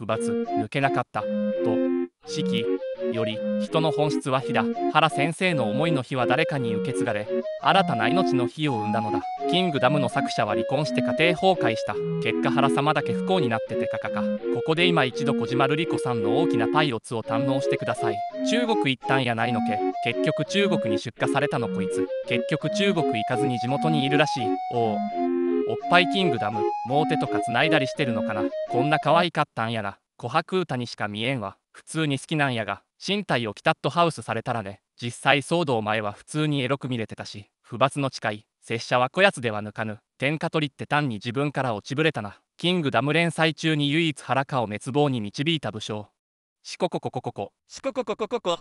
不罰抜けなかったと四季より人の本質は火だ。原先生の思いの火は誰かに受け継がれ新たな命の火を生んだのだ。キングダムの作者は離婚して家庭崩壊した。結果原様だけ不幸になっててかかか。ここで今一度小島瑠璃子さんの大きなパイオツを堪能してください。中国行ったんやないのけ。結局中国に出荷されたのこいつ。結局中国行かずに地元にいるらしい。おおおっぱいキングダムモーテとか繋いだりしてるのかな。こんな可愛かったんやな琥珀歌にしか見えんわ。普通に好きなんやが身体をキタッとハウスされたらね。実際騒動前は普通にエロく見れてたし不罰の誓い。拙者はこやつでは抜かぬ。天下取りって単に自分から落ちぶれたな。キングダム連載中に唯一原家を滅亡に導いた武将。シココココココシココココココ